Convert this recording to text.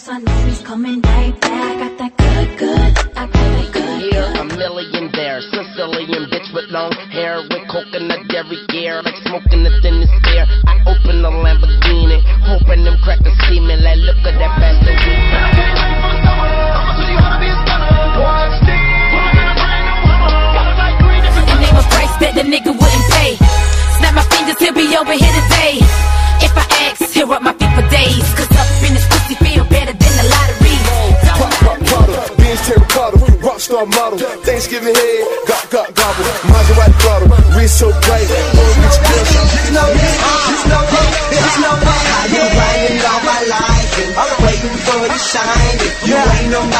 else I know he's coming right back. Got that good, good. I got that good, Here, good. a million there. Sicilian bitch with long hair with coconut dairy gear. Like smoking the thinnest air. I open the Lamborghini, hoping them crackers see me. Like, look at that bastard. And name a price that the nigga wouldn't pay. Snap my fingers, he'll be over here today. Rockstar model, Thanksgiving head, got, got, gobble, Maserati throttle, wrist so bright, boy, rich girl, she Just know me, just know me, just know me. I've been grinding all my life and waiting for the shine. If you ain't no